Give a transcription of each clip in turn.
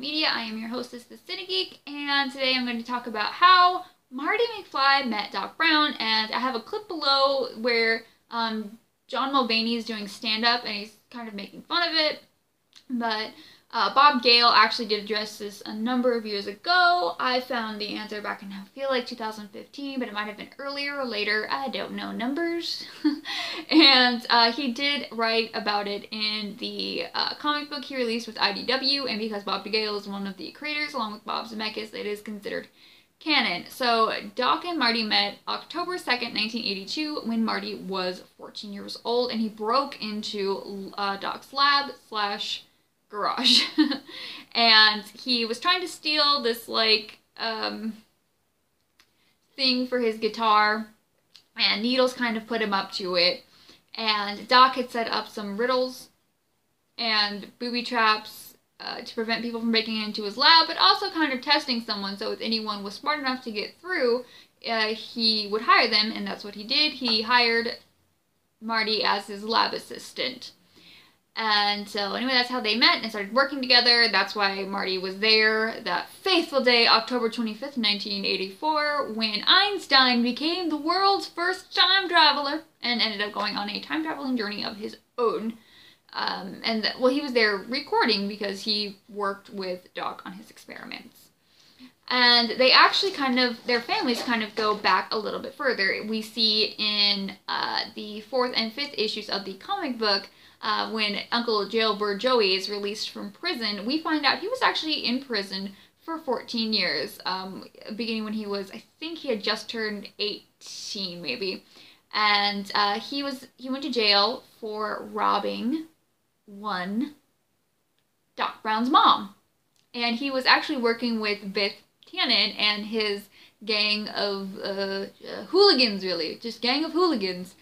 Media. I am your hostess, the Cine Geek, and today I'm going to talk about how Marty McFly met Doc Brown, and I have a clip below where um, John Mulaney is doing stand-up, and he's kind of making fun of it, but uh, Bob Gale actually did address this a number of years ago. I found the answer back in, I feel like 2015, but it might have been earlier or later. I don't know numbers. and uh, he did write about it in the uh, comic book he released with IDW, and because Bob Gale is one of the creators, along with Bob Zemeckis, it is considered canon. So Doc and Marty met October 2nd, 1982, when Marty was 14 years old, and he broke into uh, Doc's lab slash garage. and he was trying to steal this, like, um, thing for his guitar, and Needles kind of put him up to it. And Doc had set up some riddles and booby traps uh, to prevent people from breaking into his lab, but also kind of testing someone. So if anyone was smart enough to get through, uh, he would hire them, and that's what he did. He hired Marty as his lab assistant. And so, anyway, that's how they met and started working together. That's why Marty was there that faithful day, October 25th, 1984, when Einstein became the world's first time traveler and ended up going on a time traveling journey of his own. Um, and, well, he was there recording because he worked with Doc on his experiments. And they actually kind of, their families kind of go back a little bit further. We see in uh, the fourth and fifth issues of the comic book uh, when Uncle Jailbird Joey is released from prison, we find out he was actually in prison for 14 years, um, beginning when he was, I think he had just turned 18, maybe. And uh, he was he went to jail for robbing one Doc Brown's mom, and he was actually working with Biff Tannen and his gang of uh, uh, hooligans, really, just gang of hooligans.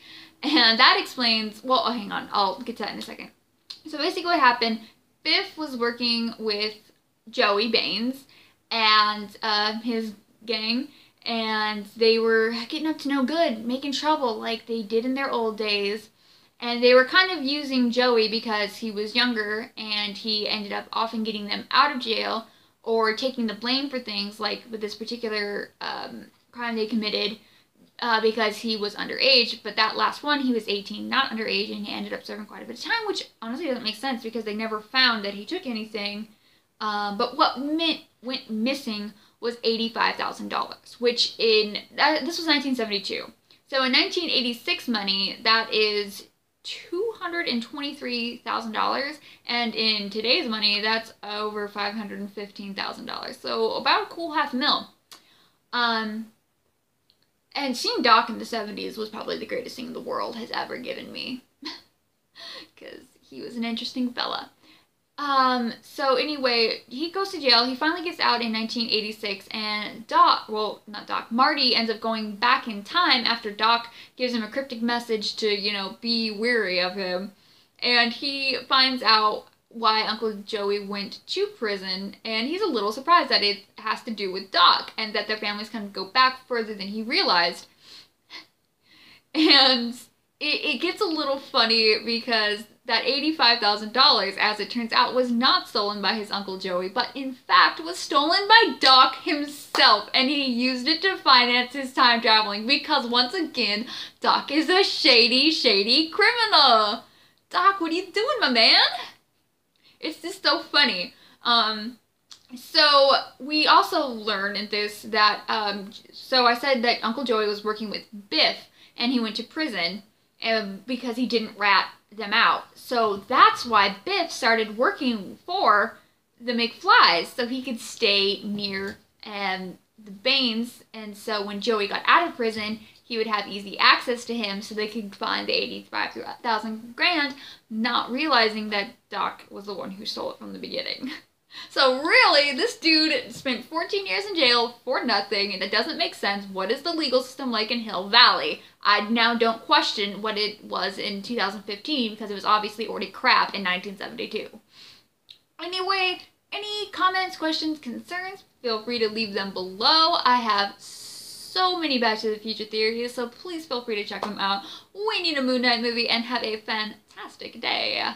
And that explains, well, oh, hang on, I'll get to that in a second. So basically what happened, Biff was working with Joey Baines and uh, his gang, and they were getting up to no good, making trouble like they did in their old days. And they were kind of using Joey because he was younger and he ended up often getting them out of jail or taking the blame for things like with this particular um, crime they committed uh, because he was underage. But that last one, he was 18, not underage, and he ended up serving quite a bit of time, which honestly doesn't make sense because they never found that he took anything. Um, but what meant, went missing was $85,000, which in, uh, this was 1972. So in 1986 money, that is $223,000 and in today's money that's over $515,000 so about a cool half mil um and seeing Doc in the 70s was probably the greatest thing the world has ever given me. Because he was an interesting fella. Um, so anyway, he goes to jail. He finally gets out in 1986, and Doc, well, not Doc, Marty ends up going back in time after Doc gives him a cryptic message to, you know, be weary of him. And he finds out why Uncle Joey went to prison, and he's a little surprised that it has to do with Doc and that their families kind of go back further than he realized. And it, it gets a little funny because that $85,000, as it turns out, was not stolen by his Uncle Joey, but in fact was stolen by Doc himself, and he used it to finance his time traveling because, once again, Doc is a shady, shady criminal. Doc, what are you doing, my man? It's just so funny. Um, so we also learn in this that um, so I said that Uncle Joey was working with Biff and he went to prison um, because he didn't rat them out. So that's why Biff started working for the McFlys so he could stay near um, the Baines. And so when Joey got out of prison, he would have easy access to him so they could find the 85,000 grand, not realizing that Doc was the one who stole it from the beginning. So really, this dude spent 14 years in jail for nothing, and it doesn't make sense. What is the legal system like in Hill Valley? I now don't question what it was in 2015 because it was obviously already crap in 1972. Anyway, any comments, questions, concerns, feel free to leave them below. I have so many Back to the Future theories, so please feel free to check them out. We need a Moon Knight movie and have a fantastic day.